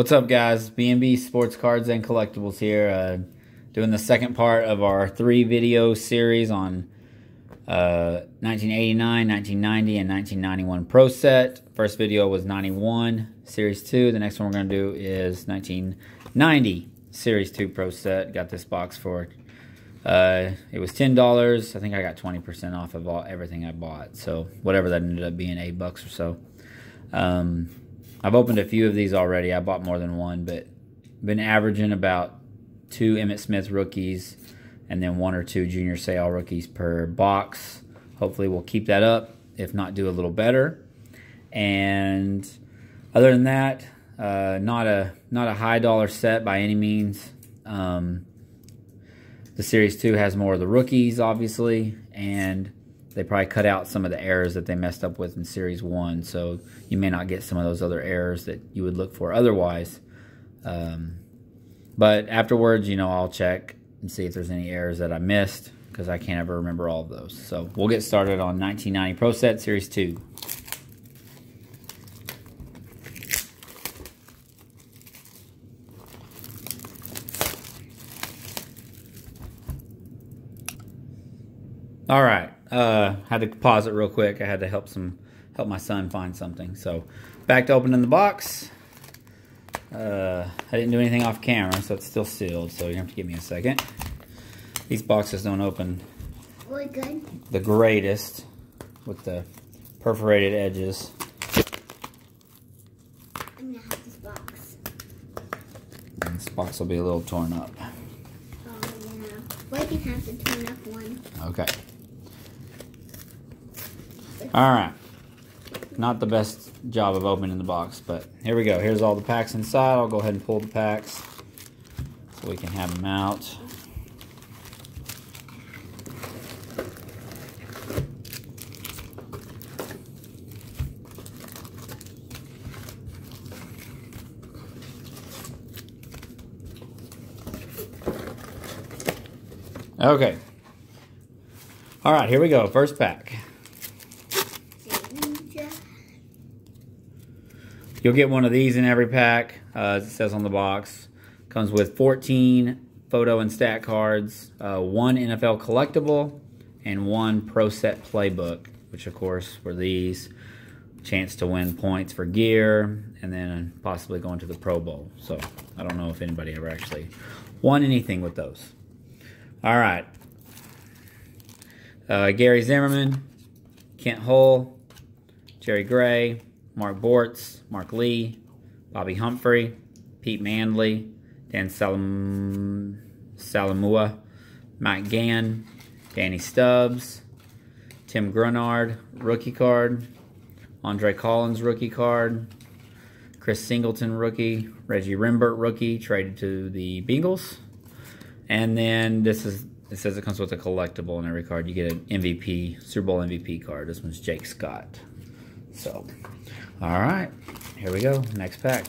What's up, guys? B&B Sports Cards and Collectibles here, uh, doing the second part of our three video series on uh, 1989, 1990, and 1991 Pro Set. First video was 91 Series 2. The next one we're going to do is 1990 Series 2 Pro Set. Got this box for, uh, it was $10. I think I got 20% off of all, everything I bought. So whatever that ended up being, 8 bucks or so. Um, I've opened a few of these already. I bought more than one, but been averaging about two Emmitt Smith rookies and then one or two Junior Seau rookies per box. Hopefully we'll keep that up, if not do a little better. And other than that, uh, not a not a high dollar set by any means. Um, the Series 2 has more of the rookies, obviously, and they probably cut out some of the errors that they messed up with in Series 1, so you may not get some of those other errors that you would look for otherwise. Um, but afterwards, you know, I'll check and see if there's any errors that I missed because I can't ever remember all of those. So we'll get started on 1990 Pro Set Series 2. All right, uh, had to pause it real quick. I had to help some help my son find something. So back to opening the box. Uh, I didn't do anything off camera, so it's still sealed. So you have to give me a second. These boxes don't open really good. the greatest with the perforated edges. I'm gonna have this box. And this box will be a little torn up. Oh yeah. Well, you can have the turn up one. Okay. All right. Not the best job of opening the box, but here we go. Here's all the packs inside. I'll go ahead and pull the packs so we can have them out. Okay. All right, here we go. First pack. You'll get one of these in every pack, uh, as it says on the box. Comes with 14 photo and stat cards, uh, one NFL collectible, and one Pro Set playbook, which of course were these. Chance to win points for gear, and then possibly going to the Pro Bowl. So I don't know if anybody ever actually won anything with those. All right. Uh, Gary Zimmerman, Kent Hull, Jerry Gray, Mark Bortz, Mark Lee, Bobby Humphrey, Pete Mandley, Dan Salam, Salamua, Mike Gann, Danny Stubbs, Tim Grunhard, rookie card, Andre Collins, rookie card, Chris Singleton, rookie, Reggie Rembert, rookie, traded to the Bengals. And then this is, it says it comes with a collectible in every card. You get an MVP, Super Bowl MVP card. This one's Jake Scott. So, all right, here we go. Next pack.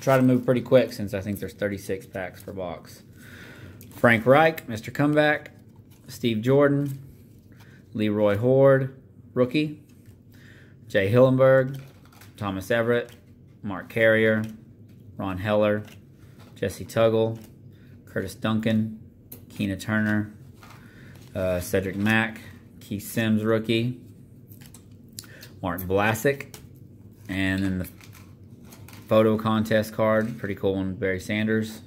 Try to move pretty quick since I think there's 36 packs per box. Frank Reich, Mr. Comeback. Steve Jordan. Leroy Hoard, rookie. Jay Hilgenberg. Thomas Everett. Mark Carrier. Ron Heller. Jessie Tuggle. Curtis Duncan. Keena Turner. Uh, Cedric Mack. Keith Sims, rookie. Martin Vlasic. And then the photo contest card, pretty cool one, Barry Sanders.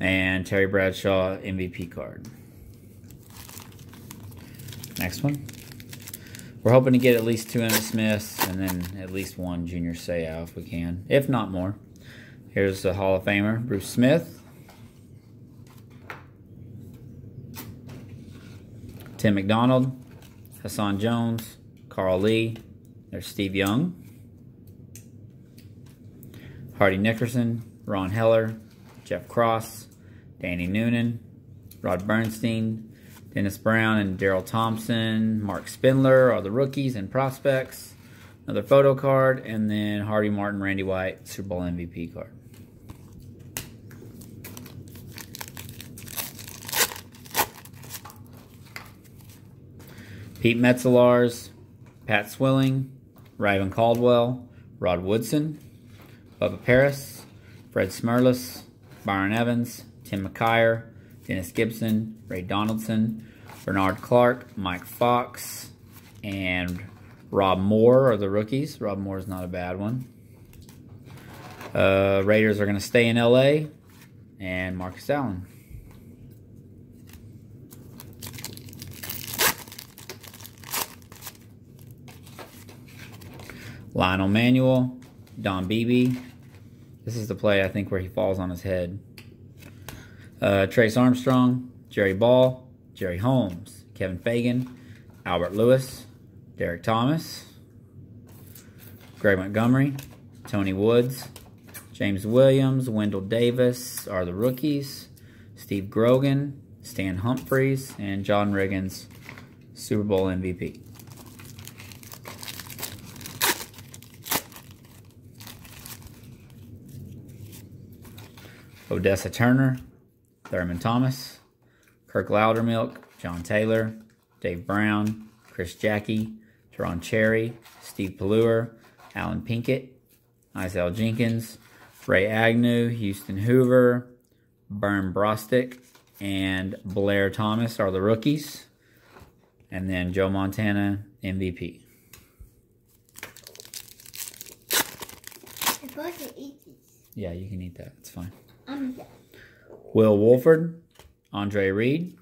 And Terry Bradshaw MVP card. Next one. We're hoping to get at least two Emmitt Smiths and then at least one Junior Seau if we can, if not more. Here's the Hall of Famer, Bruce Smith. Tim McDonald, Hassan Jones, Carl Lee, there's Steve Young, Hardy Nickerson, Ron Heller, Jeff Cross, Danny Noonan, Rod Bernstine, Dennis Brown and Darrell Thompson, Mark Spindler are the rookies and prospects. Another photo card, and then Harvey Martin, Randy White, Super Bowl MVP card. Pete Metzelaars, Pat Swilling, Ravin Caldwell, Rod Woodson, Bubba Paris, Fred Smerlas, Byron Evans, Tim McKyer, Dennis Gibson, Ray Donaldson, Bernard Clark, Mike Fox, and Rob Moore are the rookies. Rob Moore is not a bad one. Uh, Raiders are going to stay in LA, and Marcus Allen. Lionel Manuel, Don Beebe. This is the play, I think, where he falls on his head. Uh, Trace Armstrong, Jerry Ball, Jerry Holmes, Kevin Fagan, Albert Lewis, Derrick Thomas, Greg Montgomery, Tony Woods, James Williams, Wendell Davis are the rookies, Steve Grogan, Stan Humphries, and John Riggins, Super Bowl MVP. Odessa Turner, Thurman Thomas, Kirk Loudermilk, John Taylor, Dave Brown, Chris Jacke, Deron Cherry, Steve Pelluer, Alan Pinkett, Isaiah Jenkins, Ray Agnew, Houston Hoover, Bern Brostek, and Blair Thomas are the rookies. And then Joe Montana, MVP. Yeah, you can eat that. It's fine. Will Wolford, Andre Reed,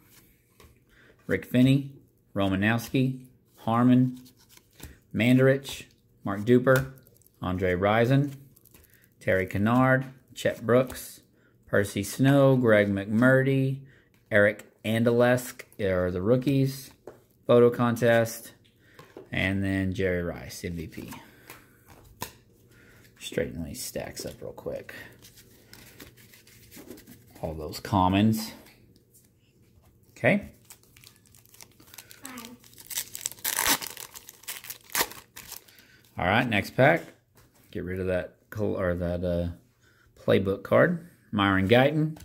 Rick Finney, Romanowski, Harmon, Mandarich, Mark Duper, Andre Rison, Terry Kinard, Chet Brooks, Percy Snow, Greg McMurtry, Eric Andolsek are the rookies. Photo contest. And then Jerry Rice, MVP. Straighten these stacks up real quick all those commons. Okay. All right, next pack. Get rid of that or that uh, playbook card. Myron Guyton,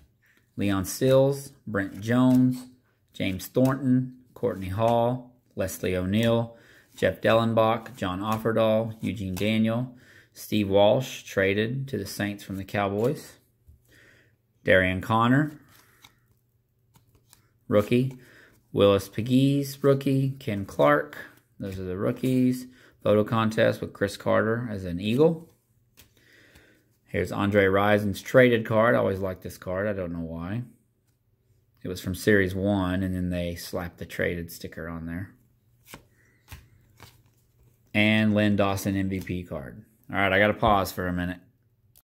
Leon Seals, Brent Jones, James Thornton, Courtney Hall, Leslie O'Neal, Jeff Dellenbach, John Offerdahl, Eugene Daniel, Steve Walsh traded to the Saints from the Cowboys. Darion Conner, rookie. Willis Pegues, rookie. Ken Clark, those are the rookies. Photo contest with Cris Carter as an Eagle. Here's Andre Rison's traded card. I always like this card. I don't know why. It was from Series 1, and then they slapped the traded sticker on there. And Len Dawson MVP card. All right, I got to pause for a minute.